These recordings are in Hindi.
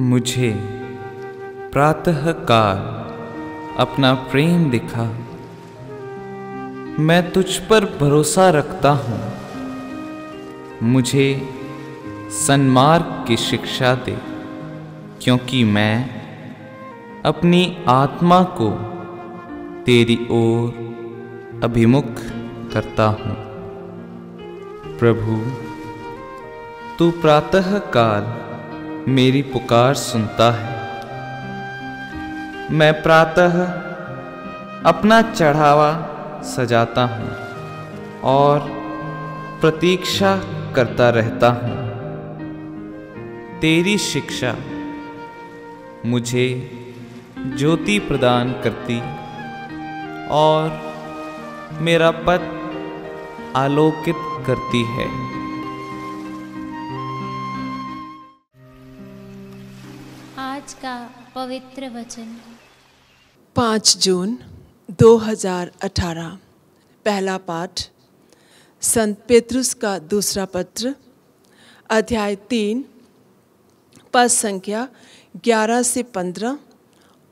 मुझे प्रातःकाल अपना प्रेम दिखा। मैं तुझ पर भरोसा रखता हूँ। मुझे सन्मार्ग की शिक्षा दे, क्योंकि मैं अपनी आत्मा को तेरी ओर अभिमुख करता हूँ। प्रभु, तू प्रातःकाल मेरी पुकार सुनता है। मैं प्रातः अपना चढ़ावा सजाता हूँ और प्रतीक्षा करता रहता हूँ। तेरी शिक्षा मुझे ज्योति प्रदान करती और मेरा पथ आलोकित करती है। का पवित्र वचन। पाँच जून 2018 पहला पाठ, संत पेतरुस का दूसरा पत्र, अध्याय तीन, पद संख्या 11 से 15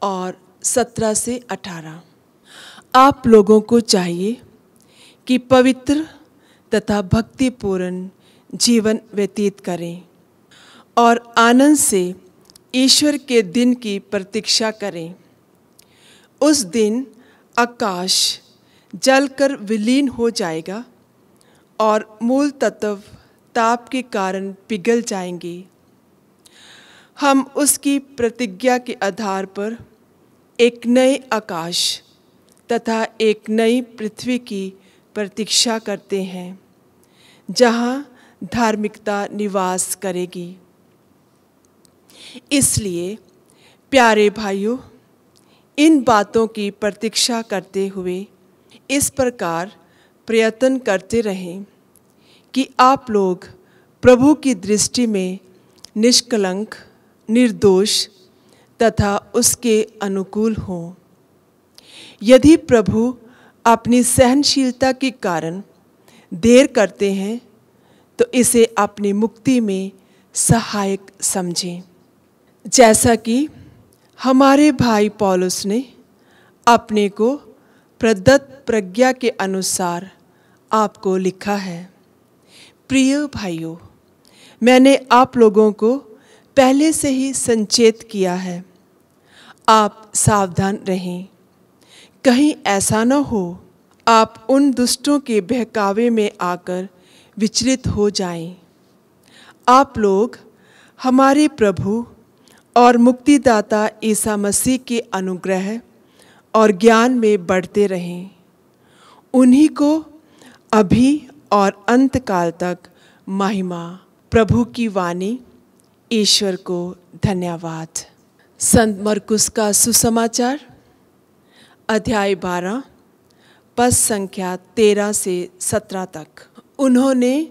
और 17 से 18 आप लोगों को चाहिए कि पवित्र तथा भक्तिपूर्ण जीवन व्यतीत करें और आनंद से ईश्वर के दिन की प्रतीक्षा करें। उस दिन आकाश जलकर विलीन हो जाएगा और मूल तत्व ताप के कारण पिघल जाएँगे। हम उसकी प्रतिज्ञा के आधार पर एक नए आकाश तथा एक नई पृथ्वी की प्रतीक्षा करते हैं, जहाँ धार्मिकता निवास करेगी। इसलिए, प्यारे भाइयों, इन बातों की प्रतीक्षा करते हुए इस प्रकार प्रयत्न करते रहें कि आप लोग प्रभु की दृष्टि में निष्कलंक, निर्दोष तथा उसके अनुकूल हों। यदि प्रभु अपनी सहनशीलता के कारण देर करते हैं तो इसे अपनी मुक्ति में सहायक समझें। जैसा कि हमारे भाई पौलुस ने अपने को प्रदत्त प्रज्ञा के अनुसार आपको लिखा है। प्रिय भाइयों, मैंने आप लोगों को पहले से ही संचेत किया है। आप सावधान रहें। कहीं ऐसा न हो, आप उन दुष्टों के बहकावे में आकर विचलित हो जाएँ। आप लोग हमारे प्रभु और मुक्तिदाता ईसा मसीह के अनुग्रह और ज्ञान में बढ़ते रहें। उन्हीं को अभी और अंत काल तक महिमा, प्रभु की वाणी, ईश्वर को धन्यवाद। संत मरकुस का सुसमाचार, अध्याय बारह, पद संख्या तेरह से सत्रह तक। उन्होंने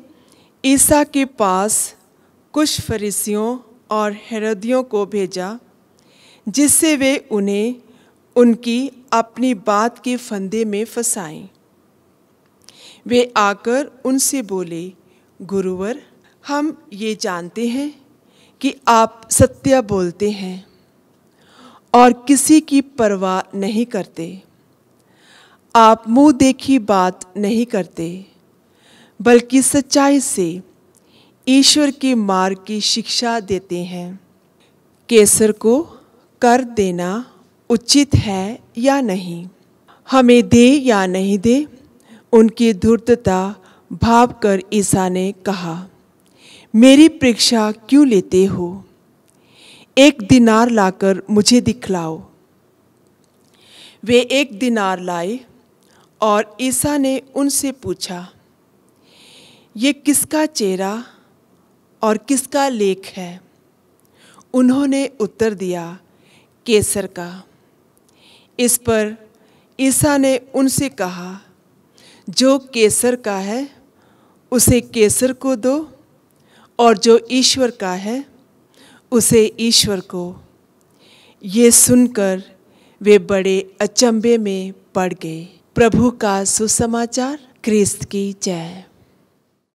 ईसा के पास कुछ फरीसियों और हेरोदियों को भेजा, जिससे वे उन्हें, उनकी अपनी बात के फंदे में फंसाएँ वे आकर उनसे बोले, गुरुवर, हम ये जानते हैं कि आप सत्य बोलते हैं और किसी की परवाह नहीं करते। आप मुँह देखी बात नहीं करते, बल्कि सच्चाई से ईश्वर के मार्ग की शिक्षा देते हैं। केसर को कर देना उचित है या नहीं? हमें दे या नहीं दे? उनकी धूर्तता भाव कर ईसा ने कहा, मेरी परीक्षा क्यों लेते हो? एक दिनार लाकर मुझे दिखलाओ। वे एक दिनार लाए और ईसा ने उनसे पूछा, ये किसका चेहरा और किसका लेख है? उन्होंने उत्तर दिया, केसर का। इस पर ईसा ने उनसे कहा, जो केसर का है, उसे केसर को दो, और जो ईश्वर का है, उसे ईश्वर को। ये सुनकर वे बड़े अचंभे में पड़ गए। प्रभु का सुसमाचार, क्रिस्त की जय।